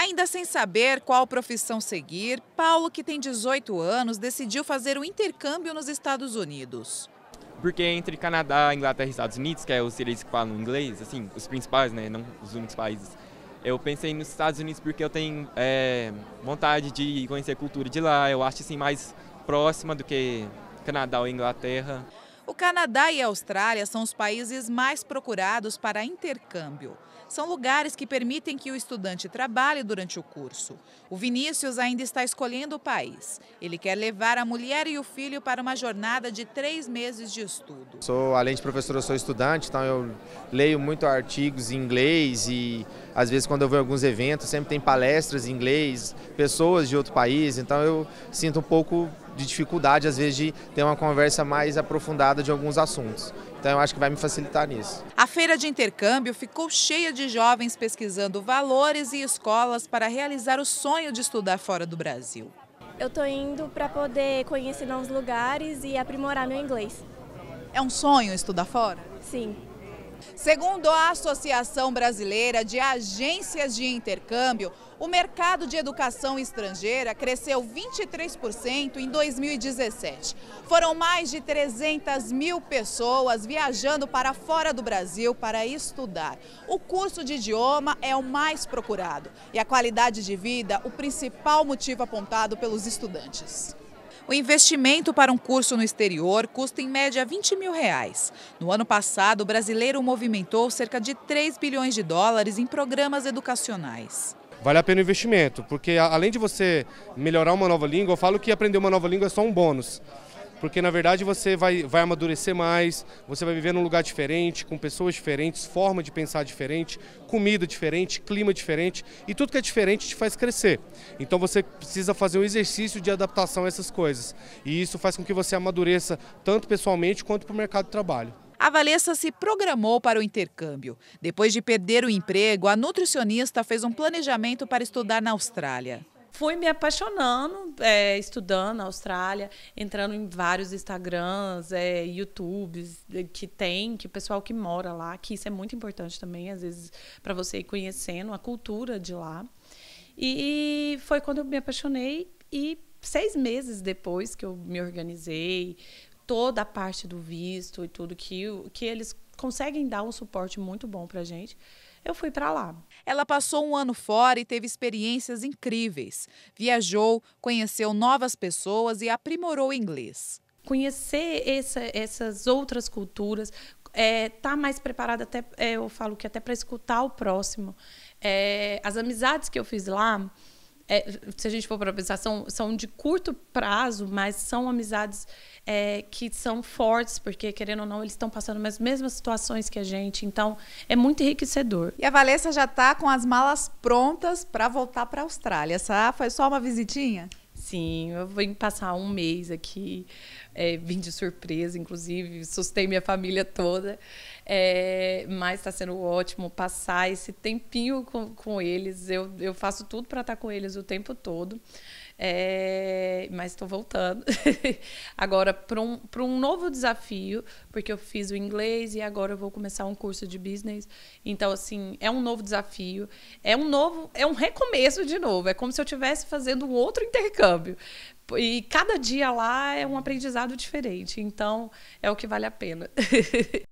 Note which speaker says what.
Speaker 1: Ainda sem saber qual profissão seguir, Paulo, que tem 18 anos, decidiu fazer um intercâmbio nos Estados Unidos.
Speaker 2: Porque entre Canadá, Inglaterra e Estados Unidos, que é os países que falam inglês, assim, os principais, né, não os únicos países, eu pensei nos Estados Unidos porque eu tenho é, vontade de conhecer a cultura de lá. Eu acho assim mais próxima do que Canadá ou Inglaterra.
Speaker 1: Canadá e Austrália são os países mais procurados para intercâmbio. São lugares que permitem que o estudante trabalhe durante o curso. O Vinícius ainda está escolhendo o país. Ele quer levar a mulher e o filho para uma jornada de três meses de estudo.
Speaker 3: Sou, além de professor, sou estudante, então eu leio muito artigos em inglês e às vezes quando eu vou em alguns eventos sempre tem palestras em inglês, pessoas de outro país, então eu sinto um pouco de dificuldade, às vezes, de ter uma conversa mais aprofundada de alguns assuntos. Então, eu acho que vai me facilitar nisso.
Speaker 1: A feira de intercâmbio ficou cheia de jovens pesquisando valores e escolas para realizar o sonho de estudar fora do Brasil.
Speaker 4: Eu estou indo para poder conhecer novos lugares e aprimorar meu inglês.
Speaker 1: É um sonho estudar fora?
Speaker 4: Sim.
Speaker 1: Segundo a Associação Brasileira de Agências de Intercâmbio, o mercado de educação estrangeira cresceu 23% em 2017. Foram mais de 300 mil pessoas viajando para fora do Brasil para estudar. O curso de idioma é o mais procurado e a qualidade de vida o principal motivo apontado pelos estudantes. O investimento para um curso no exterior custa em média 20 mil reais. No ano passado, o brasileiro movimentou cerca de 3 bilhões de dólares em programas educacionais.
Speaker 5: Vale a pena o investimento, porque além de você melhorar uma nova língua, eu falo que aprender uma nova língua é só um bônus porque na verdade você vai, vai amadurecer mais, você vai viver num lugar diferente, com pessoas diferentes, forma de pensar diferente, comida diferente, clima diferente e tudo que é diferente te faz crescer. Então você precisa fazer um exercício de adaptação a essas coisas e isso faz com que você amadureça tanto pessoalmente quanto para o mercado de trabalho.
Speaker 1: A Valessa se programou para o intercâmbio. Depois de perder o emprego, a nutricionista fez um planejamento para estudar na Austrália
Speaker 6: fui me apaixonando, é, estudando na Austrália, entrando em vários Instagrams, é, YouTubes é, que tem, que o pessoal que mora lá, que isso é muito importante também, às vezes, para você ir conhecendo a cultura de lá. E foi quando eu me apaixonei e seis meses depois que eu me organizei, toda a parte do visto e tudo que, que eles conseguem dar um suporte muito bom para gente eu fui para lá.
Speaker 1: Ela passou um ano fora e teve experiências incríveis. Viajou, conheceu novas pessoas e aprimorou o inglês.
Speaker 6: Conhecer essa, essas outras culturas, é, tá mais preparada até, é, eu falo que até para escutar o próximo. É, as amizades que eu fiz lá, é, se a gente for para pensar, são, são de curto prazo, mas são amizades é, que são fortes, porque, querendo ou não, eles estão passando as mesmas situações que a gente. Então, é muito enriquecedor.
Speaker 1: E a Valessa já está com as malas prontas para voltar para a Austrália. Essa foi só uma visitinha?
Speaker 6: Sim, eu vim passar um mês aqui, é, vim de surpresa, inclusive, sustei minha família toda. É, mas está sendo ótimo passar esse tempinho com, com eles. Eu, eu faço tudo para estar com eles o tempo todo. É, mas estou voltando agora para um, um novo desafio, porque eu fiz o inglês e agora eu vou começar um curso de business. Então, assim, é um novo desafio, é um novo, é um recomeço de novo. É como se eu estivesse fazendo um outro intercâmbio. E cada dia lá é um aprendizado diferente. Então, é o que vale a pena.